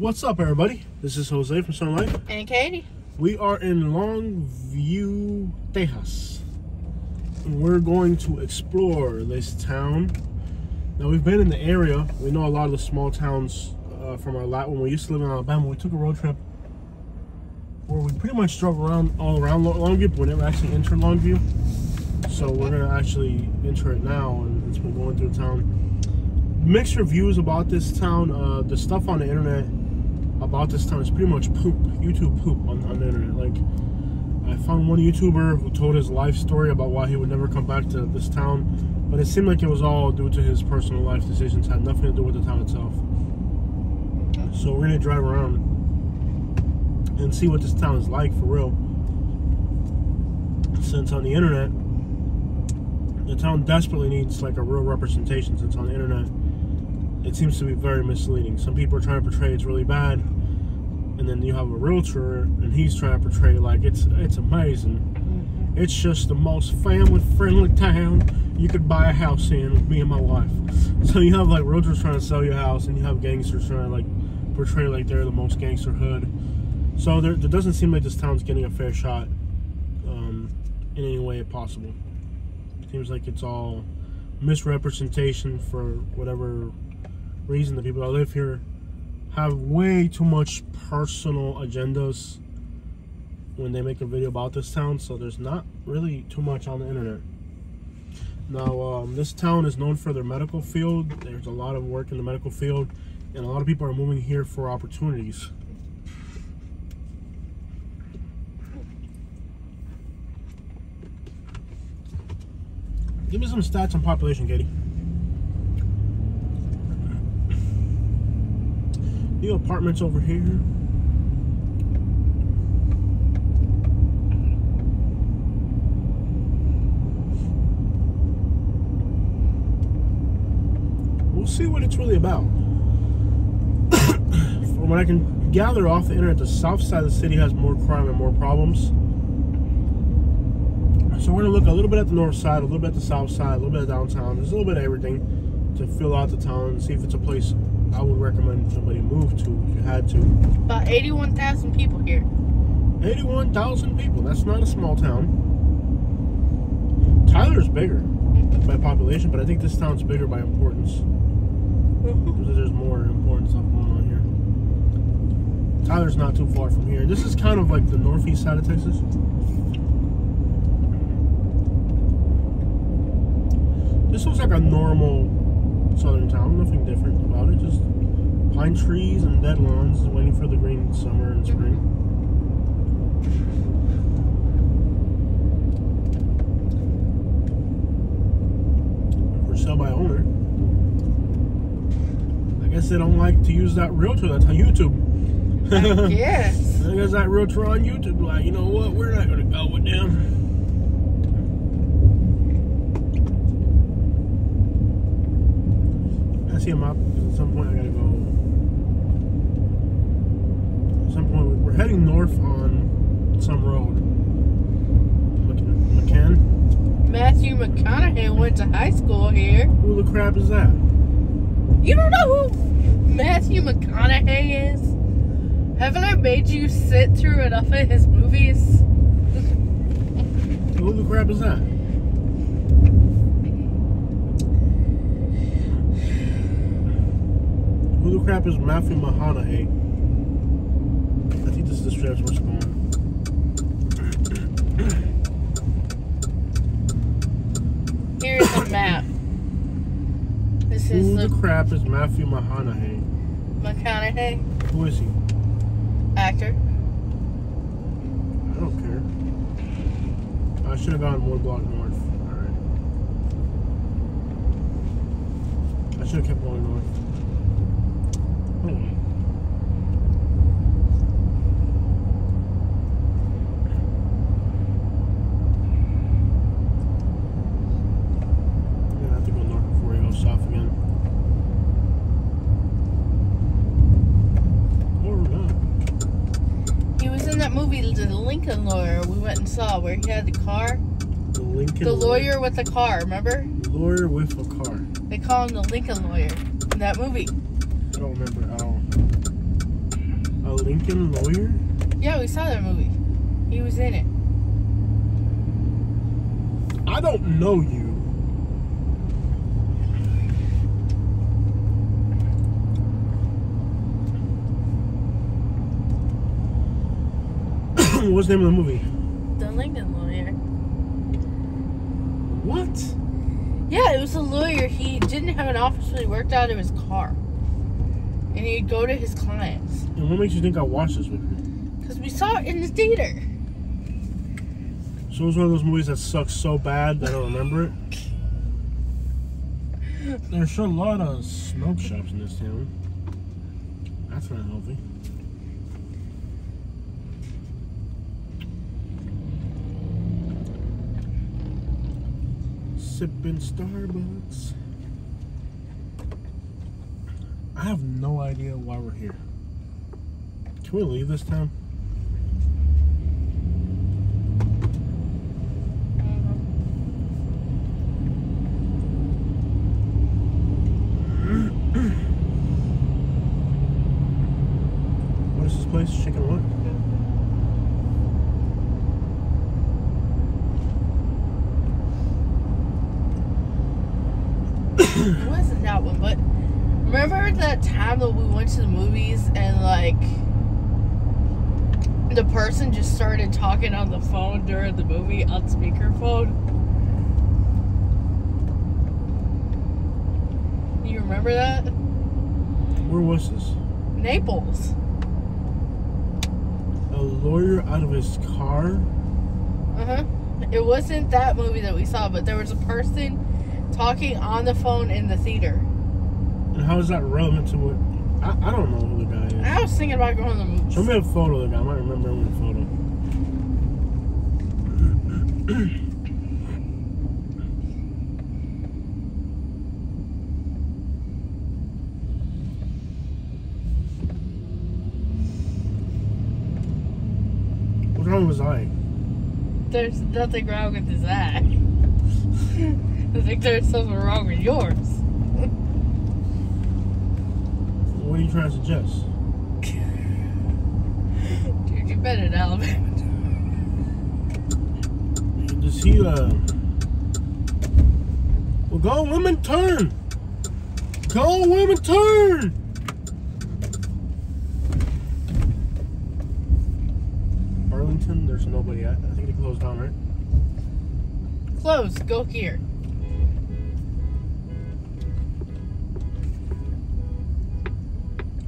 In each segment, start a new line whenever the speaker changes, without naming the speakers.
What's up, everybody? This is Jose from Southern Life.
And Katie.
We are in Longview, Texas. And we're going to explore this town. Now, we've been in the area. We know a lot of the small towns uh, from our lot. When we used to live in Alabama, we took a road trip where we pretty much drove around all around Longview, but we never actually entered Longview. So we're gonna actually enter it now, and it's been going through town. Mixed reviews about this town. Uh, the stuff on the internet about this town is pretty much poop. YouTube poop on, on the internet. Like, I found one YouTuber who told his life story about why he would never come back to this town, but it seemed like it was all due to his personal life decisions. Had nothing to do with the town itself. So we're gonna drive around and see what this town is like for real. Since on the internet, the town desperately needs like a real representation. Since on the internet, it seems to be very misleading. Some people are trying to portray it's really bad, and then you have a realtor and he's trying to portray like it's it's amazing. Mm-hmm. It's just the most family-friendly town you could buy a house in with me and my wife. So you have like realtors trying to sell your house, and you have gangsters trying to like portray like they're the most gangster hood. So there, there doesn't seem like this town's getting a fair shot um, in any way possible. Seems like it's all misrepresentation for whatever reason the people that live here have way too much personal agendas when they make a video about this town so there's not really too much on the internet. Now um, this town is known for their medical field. There's a lot of work in the medical field and a lot of people are moving here for opportunities. Give me some stats on population katie New apartments over here. We'll see what it's really about. From what I can gather off the internet, the south side of the city has more crime and more problems. So we're gonna look a little bit at the north side, a little bit at the south side, a little bit of downtown. There's a little bit of everything to fill out the town and see if it's a place I would recommend somebody move to if you had to.
About 81,000 people here.
81,000 people. That's not a small town. Tyler's bigger mm-hmm. by population, but I think this town's bigger by importance. Mm-hmm. Because there's more important stuff going on here. Tyler's not too far from here. This is kind of like the northeast side of Texas. This looks like a normal southern town. Nothing different about it. Just pine trees and dead lawns waiting for the green summer and spring. For sale by owner. I guess they don't like to use that realtor that's on YouTube.
Yes.
I guess that realtor on YouTube like, you know what, we're not gonna go with them. See a map at some point I gotta go. At some point we're heading north on some road. McCann.
Matthew McConaughey went to high school here.
Who the crap is that?
You don't know who Matthew McConaughey is? Haven't I made you sit through enough of his movies?
Who the crap is that? Who the crap is Matthew McConaughey? Eh? I think this is the straps we're going.
Here's the map. This
Who
is
the, the crap is Matthew McConaughey? Eh?
McConaughey.
Who is he?
Actor.
I don't care. I should have gone more block north. Alright. I should have kept going north.
Lincoln lawyer we went and saw where he had the car.
The Lincoln
The lawyer, lawyer with the car, remember?
The lawyer with a car.
They call him the Lincoln lawyer in that movie.
I don't remember at all. Lincoln Lawyer?
Yeah, we saw that movie. He was in it.
I don't know you. What's the name of the movie?
The Lincoln lawyer.
What?
Yeah, it was a lawyer. He didn't have an office, so he worked out of his car. And he'd go to his clients.
And what makes you think I watched this with you?
Because we saw it in the theater.
So it was one of those movies that sucks so bad that I don't remember it. There's sure a lot of smoke shops in this town. That's not healthy. Sipping Starbucks. I have no idea why we're here. Can we leave this town? What is this place? Chicken what?
It wasn't that one, but remember that time that we went to the movies and like the person just started talking on the phone during the movie on speakerphone? You remember that?
Where was this?
Naples.
A lawyer out of his car?
Uh huh. It wasn't that movie that we saw, but there was a person talking on the phone in the theater.
And how is that relevant to what? I, I don't know who the guy is.
I was thinking about going to the movies.
Show me a photo of the guy. I might remember him in a photo. What's wrong with his eye?
There's nothing wrong with his eye. I think there's something wrong with yours.
What are you trying to suggest?
Dude, been in Alabama.
He, uh. Well, go women turn! Go women turn! Arlington, there's nobody at. I think they closed down, right?
Close. Go here.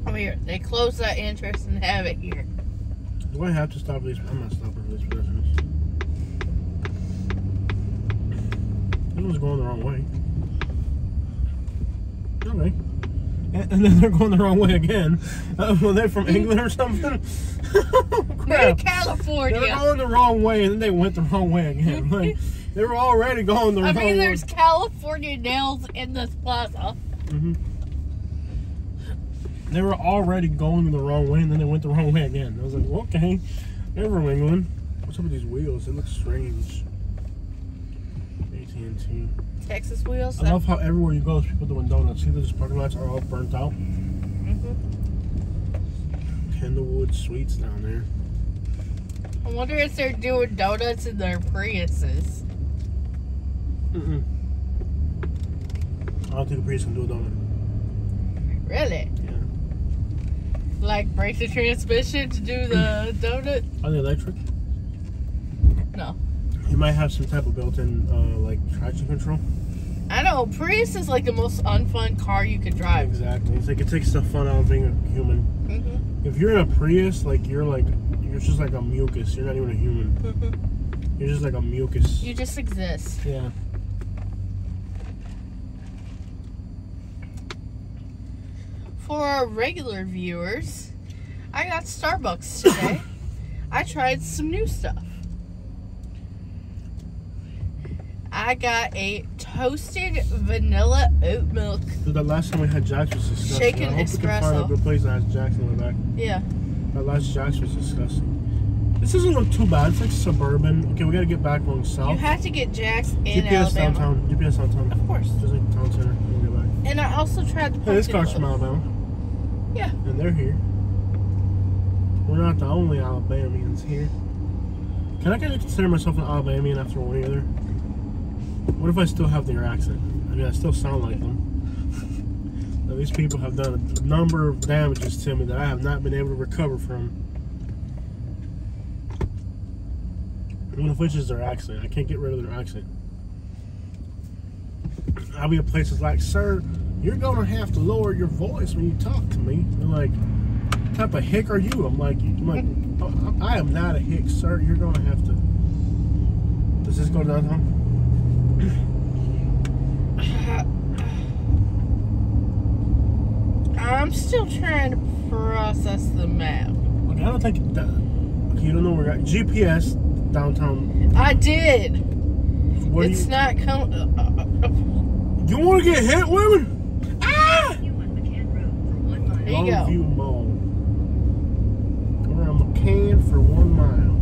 Over here. They closed that entrance and have it here.
Do I have to stop these? I'm not stopping for these pedestrians. This one's going the wrong way. Okay. And, and then they're going the wrong way again. Uh, well, they're from England or something?
We're
Crap.
in
They were
California.
going the wrong way and then they went the wrong way again. Like, they were already going the
I
wrong way.
I mean,
way.
there's California nails in this plaza.
hmm They were already going the wrong way and then they went the wrong way again. I was like, well, okay. They're from England. What's up with these wheels? They look strange. AT&T.
Texas wheels.
I love how everywhere you go, there's people doing donuts. See, those parking lots are all burnt out.
Mhm.
Candlewood Suites down there.
I wonder if they're doing donuts in their Priuses.
Mm-mm. I don't think a Prius can do a donut.
Really?
Yeah.
Like break the transmission to do the donut?
Are they electric?
No.
You might have some type of built-in, uh, like, traction control.
I know Prius is like the most unfun car you could drive.
Exactly. It's like it takes the fun out of being a human.
hmm
If you're in a Prius, like you're like you're just like a mucus. You're not even a human. You're just like a mucus.
You just exist.
Yeah.
For our regular viewers, I got Starbucks today. I tried some new stuff. I got a toasted vanilla oat milk.
Dude, the last time we had Jack's was disgusting.
Shaken
I hope we can find
espresso.
a good place that has Jack's in the back.
Yeah.
That last Jack's was disgusting. This doesn't look too bad. It's like suburban. Okay, we gotta get back going
You have to get Jack's in
GPS
Alabama.
downtown. GPS downtown.
Of course.
Just like town center. We'll get back.
And I also tried the
Hey, this car's from. Alabama.
Yeah.
And they're here. We're not the only Alabamians here. Can I kind of consider myself an Alabamian after one year there? What if I still have their accent? I mean, I still sound like them. Now, these people have done a number of damages to me that I have not been able to recover from. One of which is their accent. I can't get rid of their accent. I'll be at places like, sir, you're gonna have to lower your voice when you talk to me. They're like, what type of hick are you? I'm like, I'm like, "Oh, I am not a hick, sir. You're gonna have to. Does this go downtown?
I'm still trying to process the map.
Okay, I don't think that. Okay, you don't know where we're at. GPS downtown.
I did.
What
it's
you,
not coming. Uh, uh, uh,
you want to get hit, women? Ah!
there you go.
Longview Mall. Around McCann for one mile.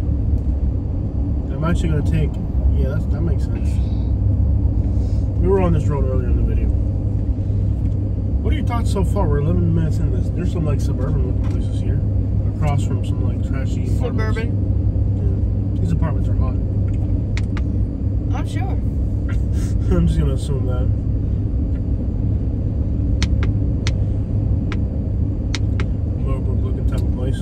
I'm actually gonna take. Yeah, that's, that makes sense. We were on this road earlier in the video. What are your thoughts so far? We're 11 minutes in this. There's some like suburban looking places here, across from some like trashy apartments.
Suburban.
Yeah. These apartments are hot.
I'm sure.
I'm just gonna assume that. Morbid looking type of place.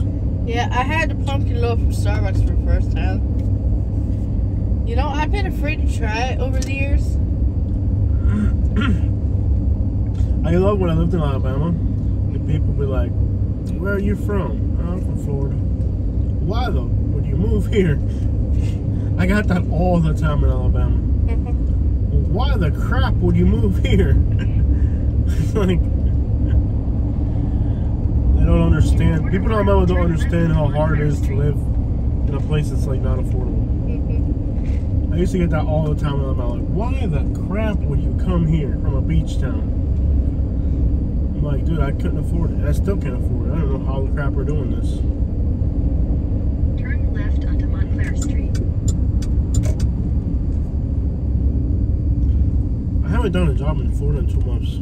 Yeah, I had the pumpkin loaf from Starbucks for the first time. You know, I've been afraid to try it over the years.
I love when I lived in Alabama, the people be like, Where are you from? "Oh, I'm from Florida. Why though? Would you move here? I got that all the time in Alabama. Why the crap would you move here? It's like they don't understand. People in Alabama don't understand how hard it is to live in a place that's like not affordable. Mm-hmm. I used to get that all the time in Alabama. Like, why the crap would you come here from a beach town? I'm like, dude, I couldn't afford it. I still can't afford it. I don't know how the crap we're doing this.
Turn left onto Montclair Street.
I haven't done a job in Florida in two months.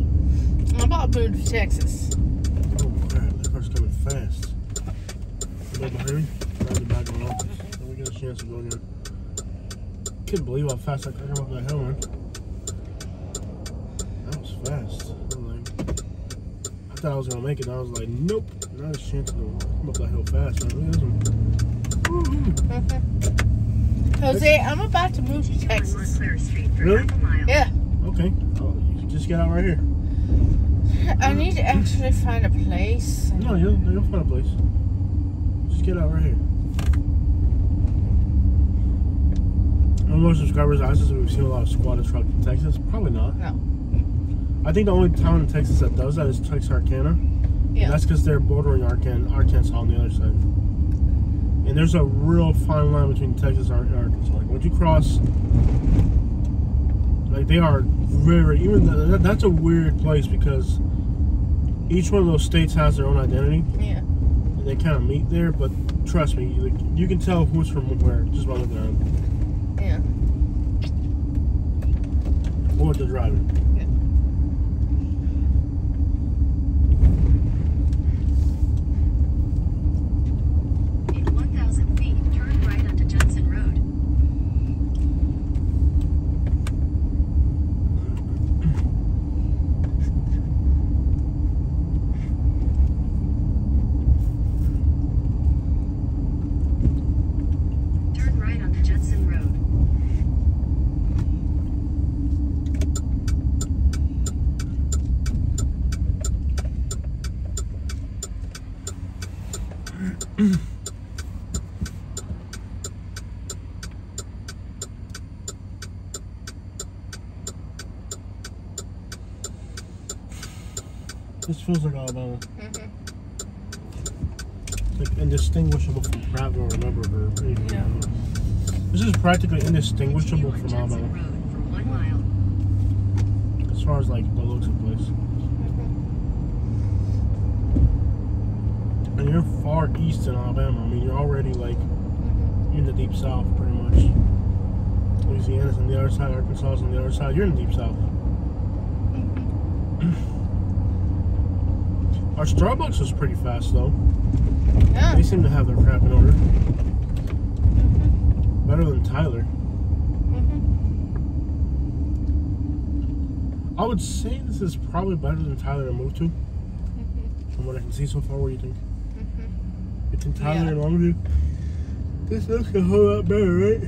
I'm about to move to Texas.
Oh crap, that car's coming fast. Right behind me? Right in the back of my office. Then we get a chance to go again. Couldn't believe how fast I could come up that hill, man. That was fast. I'm like, I thought I was gonna make it. I was like, nope, not a chance to come up that hill fast, man. Look at this one.
Jose, I'm about to move to Texas.
Montclair Street for
Really?
half a mile.
Yeah,
Okay, oh, you just get out right here.
I need to actually find a place.
No, you'll, you'll find a place. Just get out right here. How many subscribers asked us if we've seen a lot of squatter truck in Texas? Probably not.
No.
I think the only town in Texas that does that is Texarkana. And
Yeah.
that's because they're bordering Arkan- Arkansas on the other side. And there's a real fine line between Texas and Arkansas. Like once you cross, like they are very even th- that's a weird place because each one of those states has their own identity
Yeah.
and they kind of meet there. But trust me, like, you can tell who's from where just by looking at them
Yeah.
or they're driving.
In 1,000 feet, turn right onto Judson Road. Turn right onto Judson Road.
This feels like Alabama.
Mhm.
Like indistinguishable from or remember her. This is practically indistinguishable from Alabama
Road for one mile.
as far as like the looks of place. Far east in Alabama. I mean, you're already like in the deep south, pretty much. Louisiana's on the other side, Arkansas's on the other side. You're in the deep south. Our Starbucks was pretty fast though.
Yeah.
They seem to have their crap in order.
Mhm.
Better than Tyler.
Mhm.
I would say this is probably better than Tyler to move to,
Mhm.
from what I can see so far. What do you think?
Mhm.
Between Tyler
Yeah.
and Longview? This looks a whole lot better, right?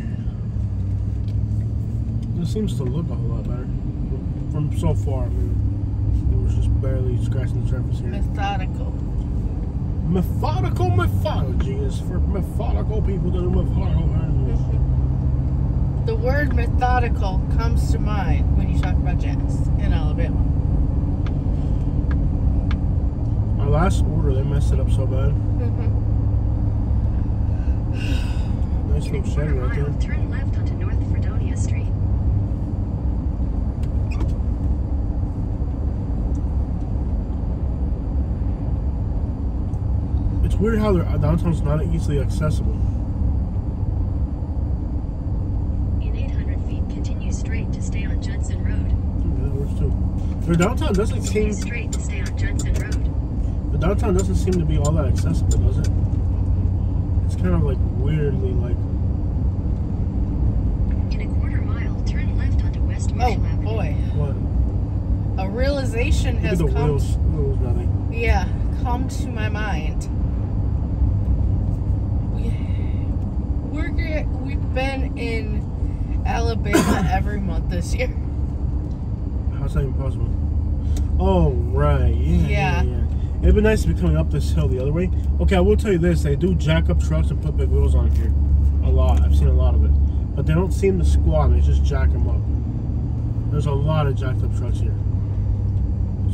This seems to look a whole lot better. From so far, I mean, it was just barely scratching the surface here.
Methodical.
Methodical mythology is for methodical people that are methodical animals.
The word methodical comes to mind when you talk about jazz in Alabama.
Our last order, they messed it up so bad.
Mhm.
Nice little Chevy right there.
turn left onto North Fredonia Street.
It's weird how their uh, downtown's not easily accessible.
In 800 feet, continue straight to stay on Judson Road.
Yeah, that works too. Their downtown doesn't seem
straight to stay on Judson Road.
the downtown doesn't seem to be all that accessible, does it? It's kind of like weirdly like
In a quarter mile, turn left onto West
Oh
Marshall Avenue.
boy,
what?
a realization
Look
has
the
come.
wheels. Wheels nothing.
Yeah, come to my mind. We, we're get, we've been in Alabama every month this year.
How's that even possible? Oh right, yeah, yeah.
Yeah.
yeah. It'd be nice to be coming up this hill the other way. Okay, I will tell you this: they do jack up trucks and put big wheels on here, a lot. I've seen a lot of it, but they don't seem to squat. Them, they just jack them up. There's a lot of jacked up trucks here,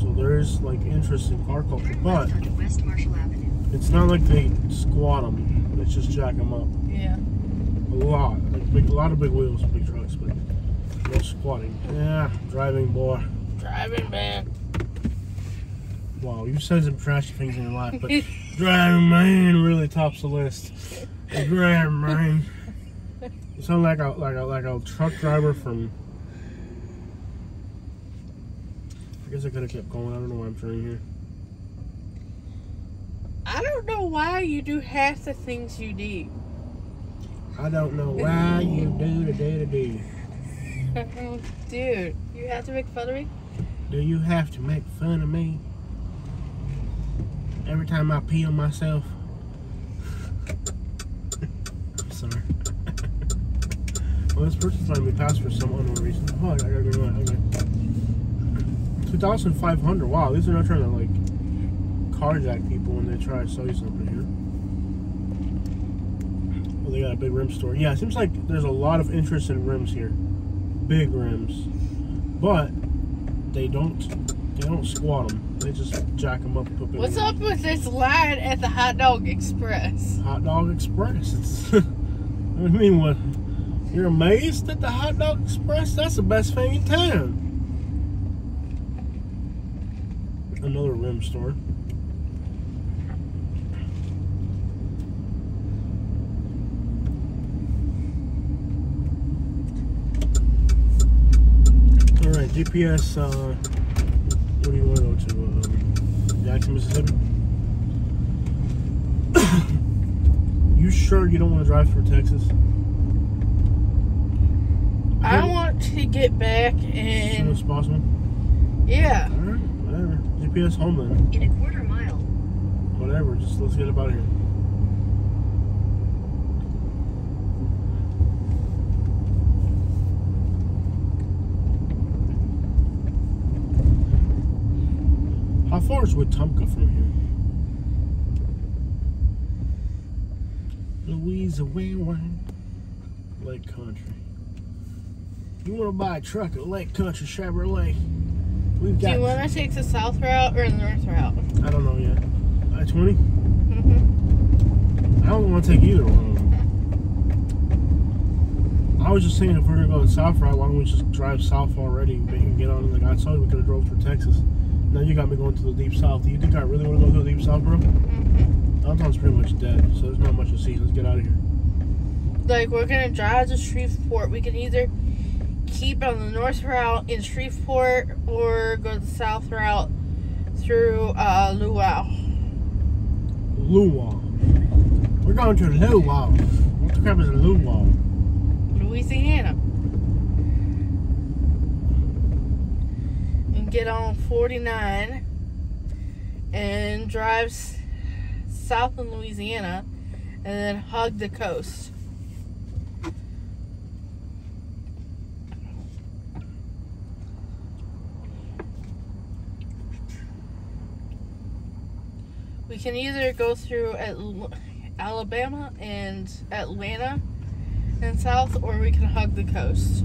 so there is like interest in car culture, but
left onto West Marshall Avenue.
it's not like they squat them. It's just jack them up
Yeah.
a lot. Like big, a lot of big wheels, big trucks, but no squatting. Yeah, driving boy.
Driving man.
Wow, you said some trashy things in your life, but driving man really tops the list. Driving man. You sound like a like a like a truck driver from. I guess I could have kept going. I don't know why I'm turning here.
I don't know why you do half the things you do.
I don't know why you do the day to day.
Dude, you have to make fun of me?
Do you have to make fun of me every time I pee on myself? Sorry. well, this person's letting me pass for some unknown reason. Oh, I gotta go right. Okay. 2,500. Wow, these are not trying to like carjack people when they try to sell you something here. Well, they got a big rim store. Yeah, it seems like there's a lot of interest in rims here. Big rims. But they don't they don't squat them. They just jack them up put
What's up with this line at the Hot Dog Express?
Hot Dog Express. It's I mean what you're amazed at the Hot Dog Express? That's the best thing in town. Another rim store. All right, GPS. Uh, Um, Mississippi. you sure you don't want to drive through Texas?
I
Okay.
want to get back and.
As soon as possible.
yeah.
All right, whatever. GPS home then.
In a quarter mile,
Whatever. Just let's get up out of here. How far is Wetumpka from here? Louisa Wayne Lake Country. You want to buy a truck at Lake Country Chevrolet? We've got.
Do you want to take the south route or the north route?
I don't know yet. I twenty.
Mm-hmm.
I don't want to take either one. I was just saying if we're gonna go the south route, why don't we just drive south already and get on? Like I told you, we could have drove through Texas. Now you got me going to the deep south. Do you think I really want to go to the deep south, bro?
Mm-hmm.
Downtown's pretty much dead, so there's not much to see. Let's get out of here.
Like we're gonna drive to Shreveport. We can either keep on the north route in Shreveport or go the south route through uh, Luau.
Luau. We're going to Luau. What the crap is Luau?
Louisiana. Get on 49 and drives south in Louisiana and then hug the coast. We can either go through Al- Alabama and Atlanta and south, or we can hug the coast.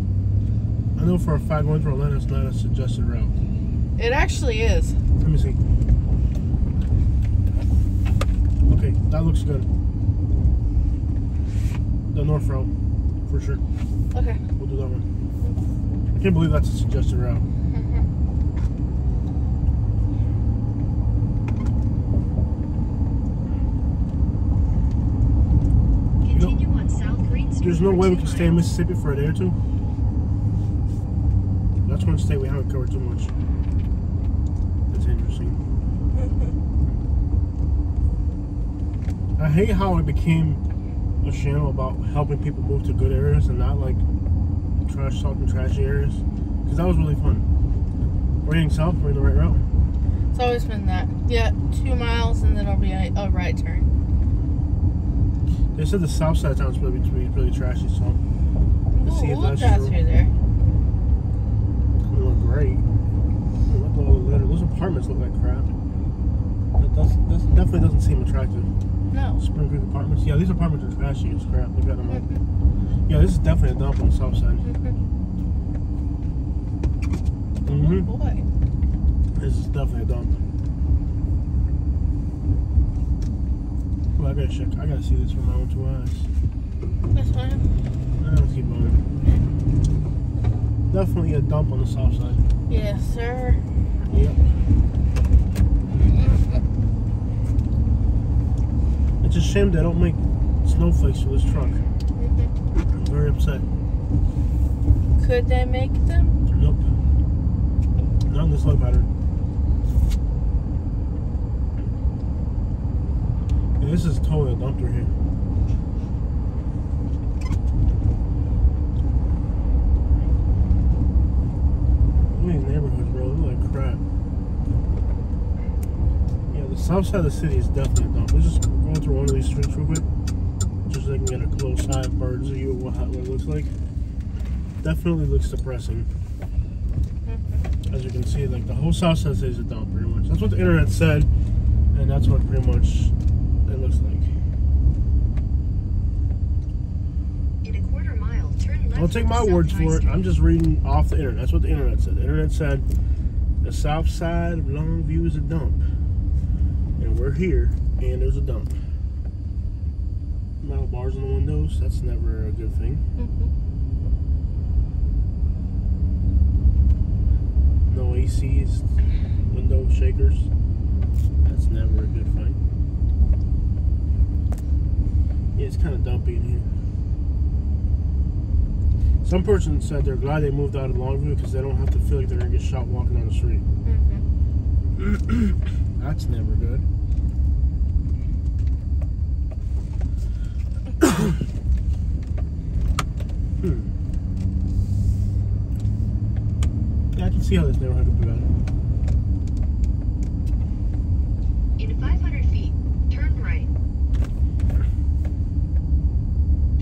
I know for a fact going through Atlanta is not a suggested route.
It actually is.
Let me see. Okay, that looks good. The north route, for sure.
Okay.
We'll do that one. I can't believe that's a suggested route. Mm-hmm.
Continue on South Green Street.
There's no way we can stay in. Mississippi for a day or two. That's one state we haven't covered too much. That's interesting. I hate how it became a channel about helping people move to good areas and not like trash talking trashy areas. Because that was really fun. We're heading south, we're in the right route.
It's always been that. Yeah, two miles and then it'll be a, a right turn.
They said the south side of town is really, really, really trashy, so
Ooh,
see if that's true.
there.
They look great. Look at all the litter. Those apartments look like crap. That, does, that definitely doesn't seem attractive.
No.
Spring Creek apartments. Yeah, these apartments are trashy as crap. Look at them all. Yeah, this is definitely a dump on the south side.
Oh
Mm-hmm.
boy.
This is definitely a dump. Well, I gotta check. I gotta see this with my own two eyes.
That's fine.
Let's keep going. Definitely a dump on the south side.
Yes, sir.
Yep. It's a shame they don't make snowflakes for this truck. I'm very upset.
Could they make them?
Nope. Not in this low pattern. Yeah, this is totally a dump through here. Look at these neighborhoods, bro. They look like crap. Yeah, the south side of the city is definitely a dump. Let's just go through one of these streets real quick. Just so I can get a close eye bird's view of what, it looks like. Definitely looks depressing as you can see, like the whole south side is a dump pretty much. That's what the internet said, and that's what pretty much it looks like.
In a quarter mile, turn left.
Don't take my words for it. I'm just reading off the internet. That's what the internet said. The internet said the south side of Longview is a dump, we're here, and there's a dump. Metal bars on the windows. That's never a good thing. Mm-hmm. No ACs, window shakers. That's never a good thing. Yeah, it's kind of dumpy in here. Some person said they're glad they moved out of Longview because they don't have to feel like they're gonna get shot walking down the street. Mm-hmm. That's never good. Hmm. Yeah, I can see how this neighborhood could be better.
In 500 feet, turn right.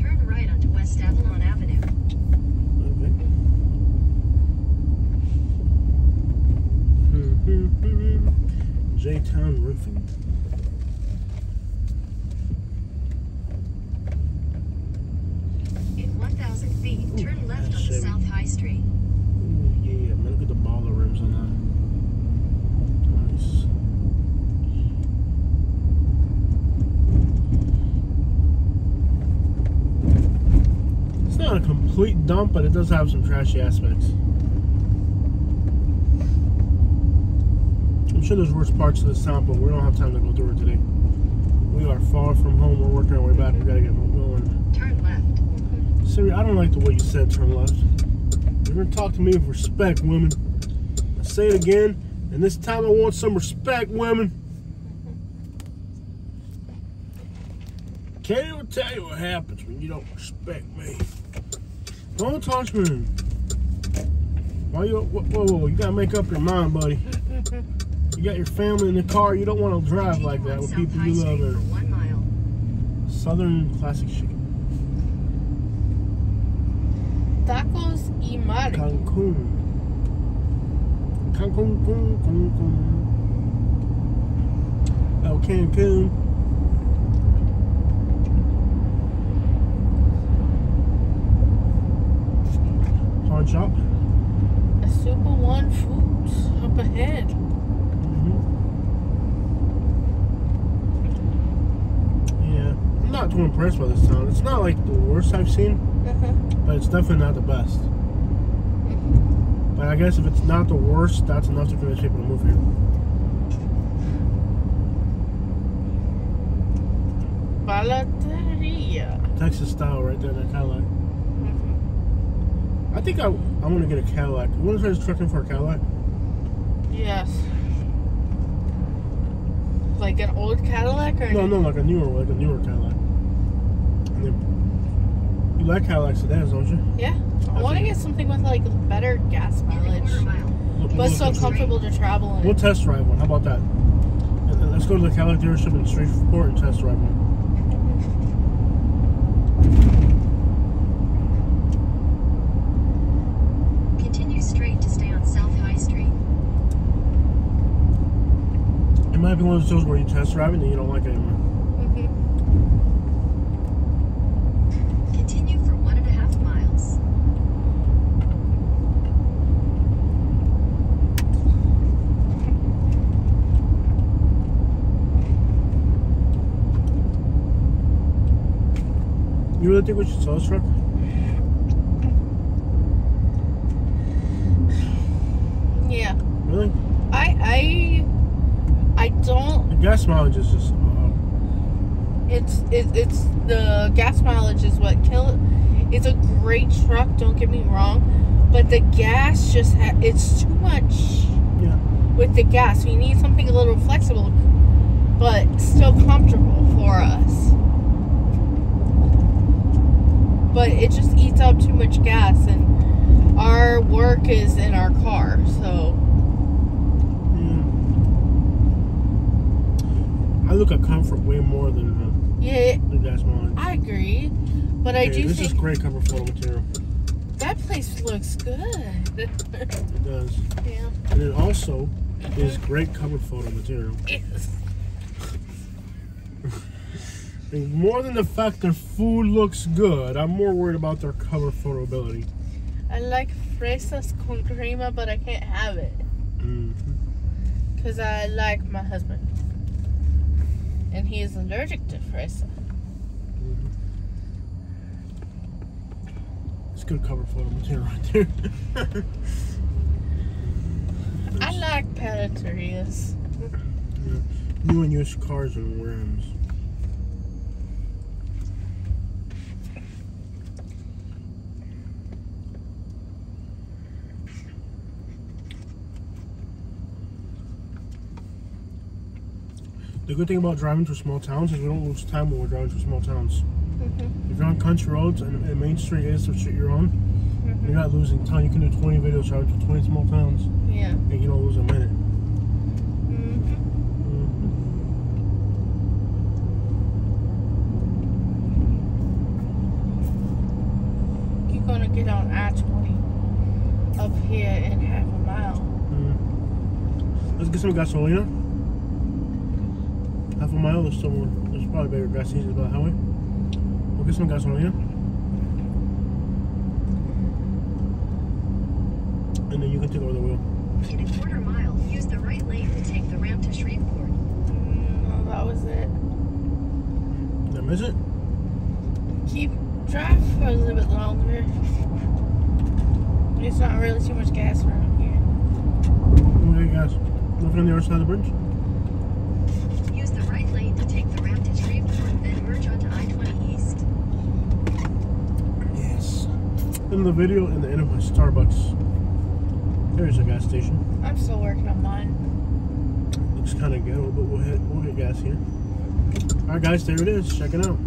Turn right onto West Avalon Avenue.
Okay. Hmm, J Town Roofing.
In 1,000 feet, turn left onto
Chevy.
South High Street.
Ooh, yeah, man, look at the baller rims on that. Nice. It's not a complete dump, but it does have some trashy aspects. I'm sure there's worse parts of this town, but we don't have time to go through it today. We are far from home. We're working our way back. We gotta get going.
Turn left.
Siri, I don't like the way you said turn left. You're gonna talk to me with respect, women. I say it again, and this time I want some respect, women. Katie will tell you what happens when you don't respect me. Don't touch me. Why you? Whoa, whoa, whoa, you gotta make up your mind, buddy. You got your family in the car. You don't want to drive like that with people you love. Or. Southern classic chicken.
Tacos y mar.
Cancun. Cancun, Cancun, Cancun. Oh, Cancun. Shop.
A Super One Foods up ahead.
Mhm. Yeah, I'm not too impressed by this town. It's not like the worst I've seen,
Uh-huh.
but it's definitely not the best. But I guess if it's not the worst, that's enough to convince people to move here.
Balateria.
Texas style right there that Cadillac. I think I I want to get a Cadillac. You want to try this trucking for a Cadillac?
Yes. Like an old Cadillac or
No, no, like a newer, like a newer Cadillac. And then, you like Cadillac sedans, don't you?
Yeah. I want to get something with like better gas
In a quarter
mileage, but
we'll
still comfortable to travel in.
We'll test drive one. How about that? Let's go to the Cadillac dealership in Shreveport and test drive one.
Continue straight to stay on South High Street.
It might be one of those deals where you test drive it and then you don't like it anymore.
Mhm.
Continue for one and a half miles.
You really think we should sell this truck?
Yeah.
Really?
I I don't.
The gas mileage is just. Uh,
It's it, it's the gas mileage is what kill it. It's a great truck. Don't get me wrong, but the gas just ha- it's too much
yeah.
with the gas. We need something a little flexible, but still comfortable for us. But it just eats up too much gas, and our work is in our car, so
Yeah. I look at comfort way more than uh,
yeah,
the gas mileage.
I agree. But I
Okay,
do
this is great cover photo material.
that place looks good.
It does.
yeah.
And it also is great cover photo material.
Yes.
And more than the fact their food looks good, I'm more worried about their cover photo ability.
I like fresas con crema, but I can't have it because I like my husband, and he is allergic to fresa.
Mhm. It's good cover photo material right there.
I like paleterias.
New and used cars and rims. The good thing about driving through small towns is we don't lose time when we're driving through small towns.
Mhm.
If you're on country roads and, and Main Street is the street you're on,
Mhm.
you're not losing time. You can do 20 videos driving through 20 small towns
Yeah.
and you don't lose a minute.
Mhm. You're gonna get on I twenty up here in half a mile.
Mm. Let's get some gasolina. Half a mile, there's still more. There's probably better gas stations by the highway. We'll get some gasolina. And then you can take over the wheel.
In a quarter mile, use the right lane to take the ramp to Shreveport.
Mm, No, that was it.
Did I miss it?
Keep drive for a little bit longer. It's not really too much gas around here.
Okay, gas. Nothing on the other side of the bridge?
Use the right lane to take the ramp to Shreveport, then merge onto I-20 East.
Yes. In the video, in the end of my Starbucks, there's a gas station.
I'm still working on mine.
Looks kind of ghetto, but we'll hit we'll hit gas here. All right, guys, there it is. Check it out.